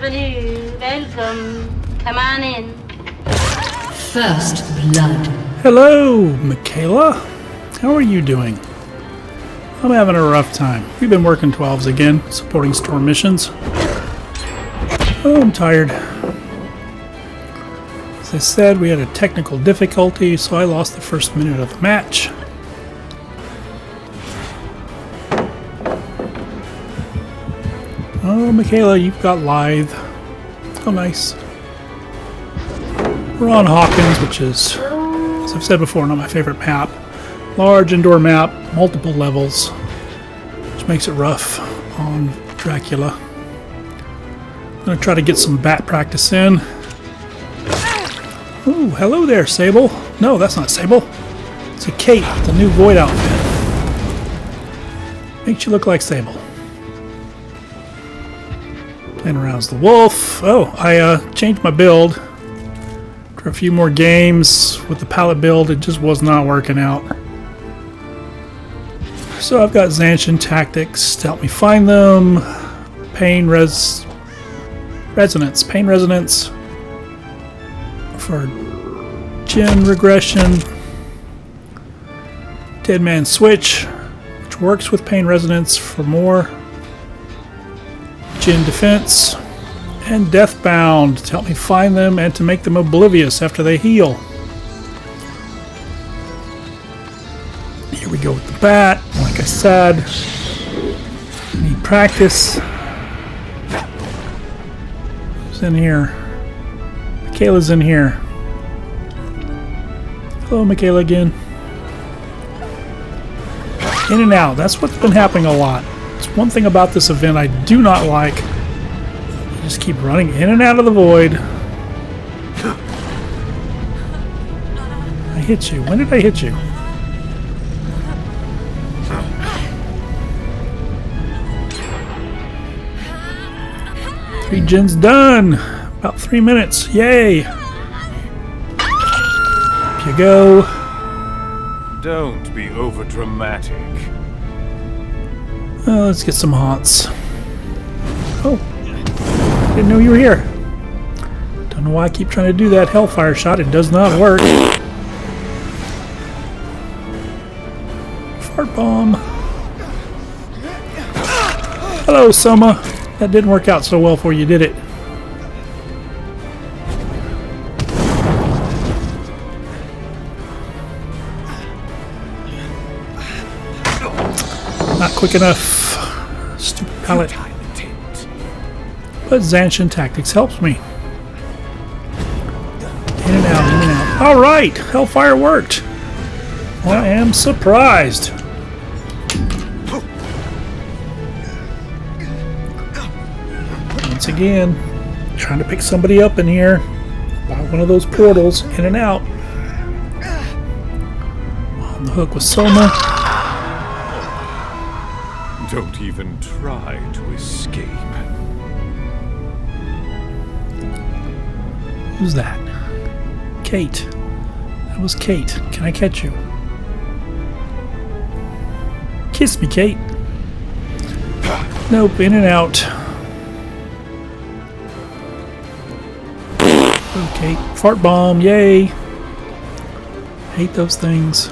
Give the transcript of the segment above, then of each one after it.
Bienvenue. Welcome. Come on in. First blood. Hello, Michaela. How are you doing? I'm having a rough time. We've been working 12s again, supporting storm missions. Oh, I'm tired. As I said, we had a technical difficulty, so I lost the first minute of the match. Michaela, you've got Lithe. Oh, nice. We're on Hawkins, which is, as I've said before, not my favorite map. Large indoor map, multiple levels, which makes it rough on Dracula. I'm going to try to get some bat practice in. Ooh, hello there, Sable. No, that's not Sable. It's a Kate, the new Void outfit. Makes you look like Sable. Playing around the wolf. Oh, I uh, changed my build. For a few more games with the pallet build, it just was not working out. So I've got Zanshin tactics to help me find them. Pain res resonance. Pain resonance for gen regression. Dead Man Switch, which works with pain resonance for more. Gen Defense, and Deathbound to help me find them and to make them oblivious after they heal. Here we go with the bat. Like I said, need practice. Who's in here? Michaela's in here. Hello, Michaela again. In and out. That's what's been happening a lot. It's one thing about this event I do not like. You just keep running in and out of the void. I hit you. When did I hit you? Three gens done. About three minutes. Yay. Up you go. Don't be over dramatic. Uh, let's get some haunts. Oh, didn't know you were here. Don't know why I keep trying to do that Hellfire shot. It does not work. Fart bomb. Hello, Soma. That didn't work out so well for you, did it? Quick enough. Stupid pallet. But Zanshin Tactics helps me. In and out, in and out. Alright! Hellfire worked! I am surprised. Once again, trying to pick somebody up in here. By one of those portals, in and out. On the hook with Soma. Don't even try to escape. Who's that? Kate. That was Kate. Can I catch you? Kiss me, Kate. Nope, in and out. Oh, okay, fart bomb, yay! Hate those things.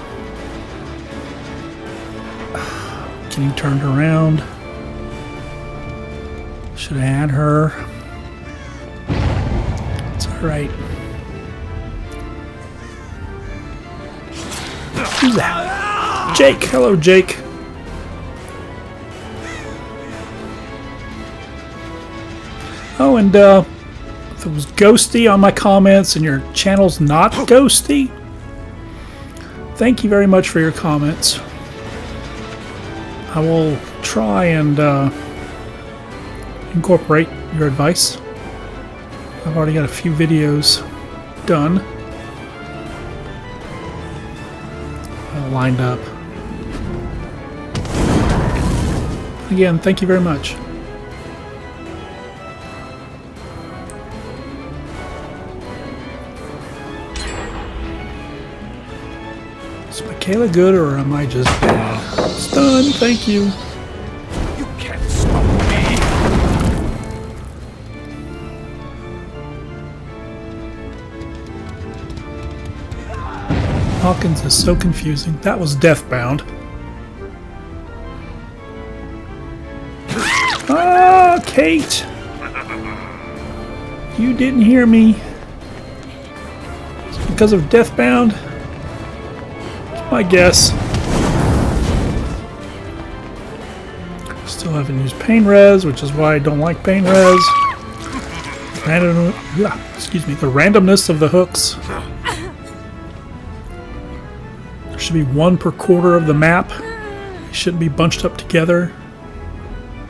Getting turned around. Should have had her. It's alright. Who's that? Jake! Hello, Jake. Oh, and uh, if it was ghosty on my comments and your channel's not ghosty, thank you very much for your comments. I will try and uh, incorporate your advice. I've already got a few videos done. All lined up. Again, thank you very much. Is Michaela good or am I just bad? Stun, thank you. You can't stop me. Hawkins is so confusing. That was Deathbound. ah, Kate! You didn't hear me. It's because of Deathbound? It's my guess. Still haven't used pain res, which is why I don't like pain res. Random, yeah, excuse me, the randomness of the hooks. There should be one per quarter of the map. They shouldn't be bunched up together.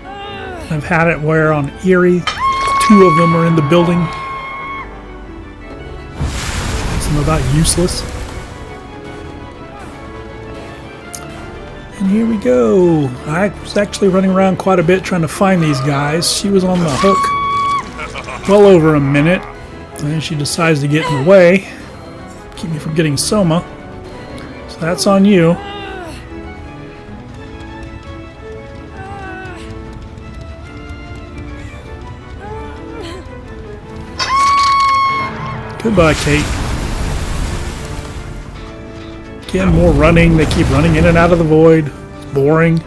I've had it where on Eyrie, two of them are in the building. Them about useless. And here we go. I was actually running around quite a bit trying to find these guys. She was on the hook well over a minute. And then she decides to get in the way. Keep me from getting Soma. So that's on you. Goodbye, Kate. Again, more running. They keep running in and out of the void. It's boring.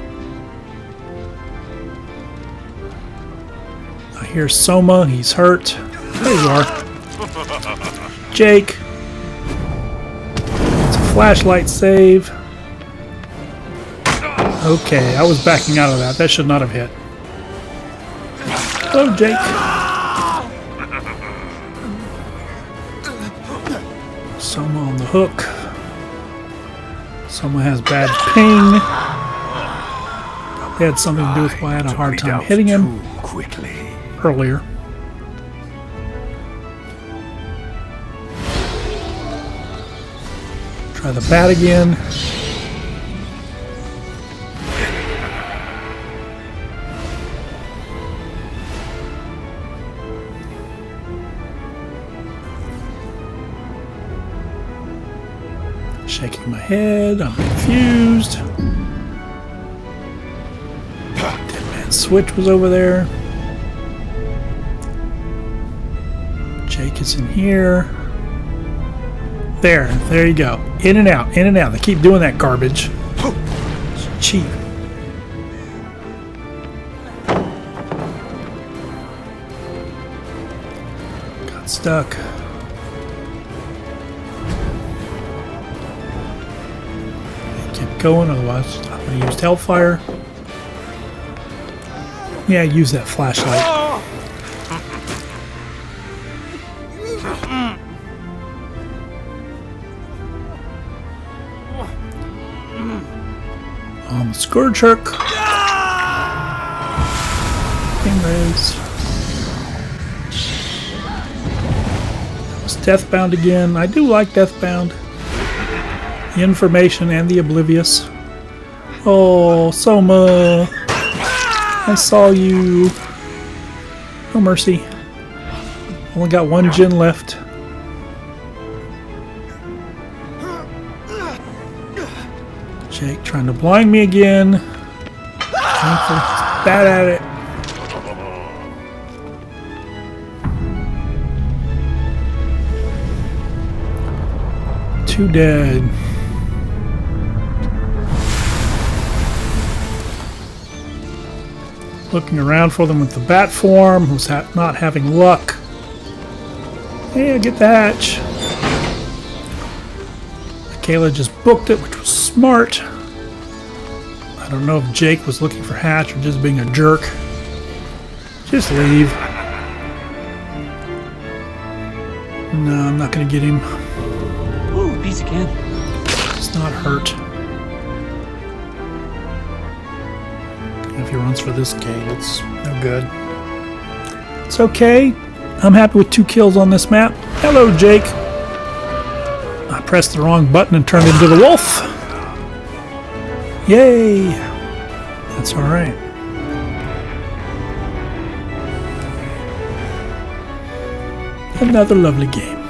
I hear Soma. He's hurt. There you are. Jake. It's a flashlight save. Okay, I was backing out of that. That should not have hit. Hello, Jake. Soma on the hook. Soma has bad ping. Probably had something to do with why I had a hard time hitting him quickly. earlier. Try the bat again. My head, I'm confused. Dead man switch was over there. Jake is in here. There, there you go. In and out, in and out. They keep doing that garbage. It's cheap. Got stuck. Going, otherwise I'm gonna use Hellfire. Yeah, use that flashlight. on the Scourge Hook. Thing raise. That Deathbound again. I do like Deathbound. Information and the Oblivious. Oh, Soma. I saw you. No mercy. Only got one gen left. Jake trying to blind me again. Bad at it. Too dead. Looking around for them with the bat form, who's ha not having luck. Hey, I get the hatch. Kayla just booked it, which was smart. I don't know if Jake was looking for Hatch or just being a jerk. Just leave. No, I'm not going to get him. Ooh, piece of can. He's not hurt. If he runs for this gate, it's no good. It's okay. I'm happy with two kills on this map. Hello, Jake. I pressed the wrong button and turned into the wolf. Yay! That's alright. Another lovely game.